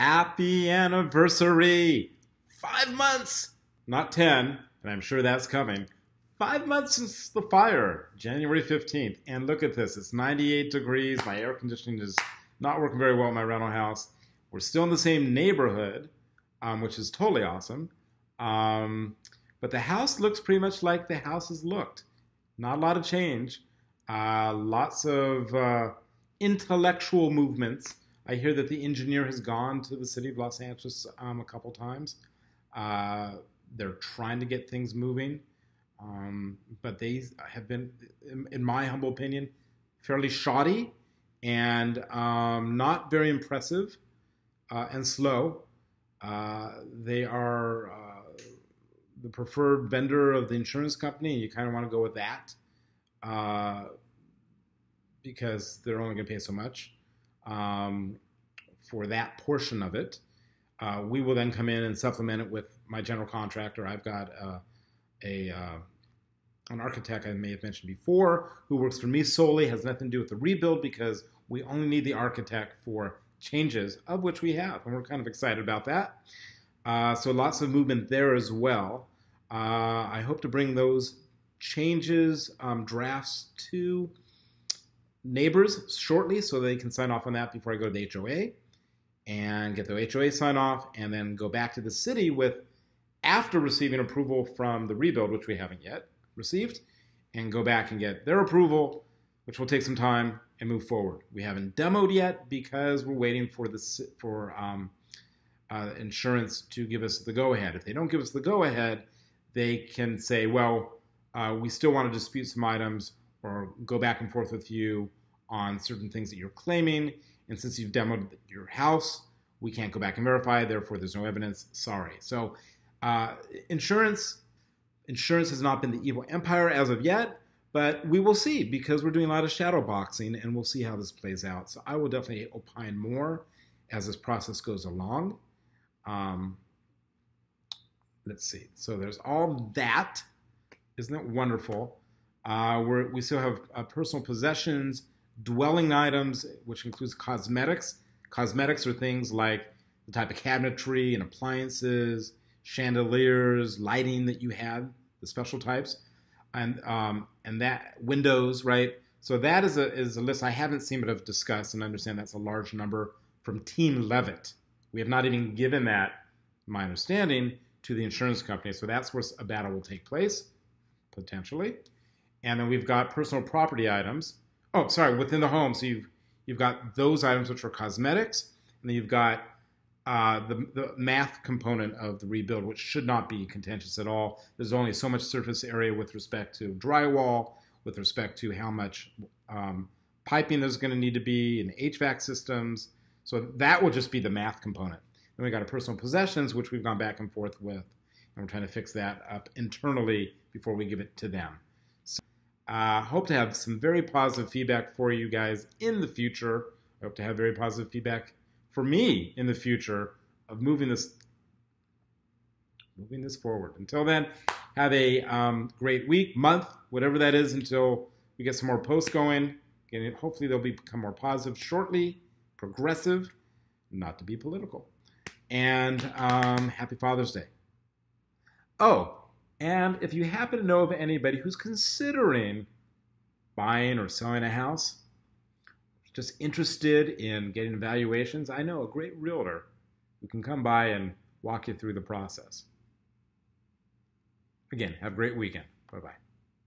Happy anniversary! Five months, not 10, and I'm sure that's coming. Five months since the fire, January 15th. And look at this, it's 98 degrees. My air conditioning is not working very well in my rental house. We're still in the same neighborhood, um, which is totally awesome. Um, but the house looks pretty much like the house has looked. Not a lot of change. Uh, lots of uh, intellectual movements. I hear that the engineer has gone to the city of Los Angeles um, a couple times. Uh, they're trying to get things moving, um, but they have been, in, in, my humble opinion, fairly shoddy and um, not very impressive uh, and slow. Uh, they are uh, the preferred vendor of the insurance company, and you kind of want to go with that uh, because they're only going to pay so much um, for that portion of it. Uh, we will then come in and supplement it with my general contractor. I've got uh, a uh, an architect I may have mentioned before who works for me solely, has nothing to do with the rebuild because we only need the architect for changes, of which we have, and we're kind of excited about that. Uh, so lots of movement there as well. Uh, I hope to bring those changes, um, drafts to neighbors shortly so they can sign off on that before I go to the HOA and get the HOA sign off and then go back to the city with after receiving approval from the rebuild, which we haven't yet received, and go back and get their approval, which will take some time and move forward. We haven't demoed yet because we're waiting for the for um, uh, insurance to give us the go ahead. If they don't give us the go ahead, they can say, well, uh, we still want to dispute some items or go back and forth with you on certain things that you're claiming. And since you've demoed your house, we can't go back and verify. Therefore, there's no evidence. Sorry. So, uh, insurance, insurance has not been the evil empire as of yet, but we will see because we're doing a lot of shadow boxing, and we'll see how this plays out. So, I will definitely opine more as this process goes along. Um, let's see. So, there's all that. Isn't that wonderful? Uh, we still have uh, personal possessions, dwelling items, which includes cosmetics. Cosmetics are things like the type of cabinetry and appliances, chandeliers, lighting that you have, the special types, and um, and that windows, right? So that is a is a list I haven't seen but have discussed and understand that's a large number from Team Levitt. We have not even given that, my understanding, to the insurance company. So that's where a battle will take place, potentially. And then we've got personal property items. Oh, sorry, within the home. So you've you've got those items which are cosmetics, and then you've got uh, the, the math component of the rebuild, which should not be contentious at all. There's only so much surface area with respect to drywall, with respect to how much um, piping there's going to need to be, and HVAC systems. So that will just be the math component. Then we got our personal possessions, which we've gone back and forth with, and we're trying to fix that up internally before we give it to them. Uh, hope to have some very positive feedback for you guys in the future. I hope to have very positive feedback for me in the future of moving this moving this forward. Until then, have a um, great week, month, whatever that is, until we get some more posts going. And hopefully, they'll become more positive shortly, progressive, not to be political. And um, happy Father's Day. Oh, and if you happen to know of anybody who's considering buying or selling a house, just interested in getting evaluations, I know a great realtor who can come by and walk you through the process. Again, have a great weekend. Bye bye.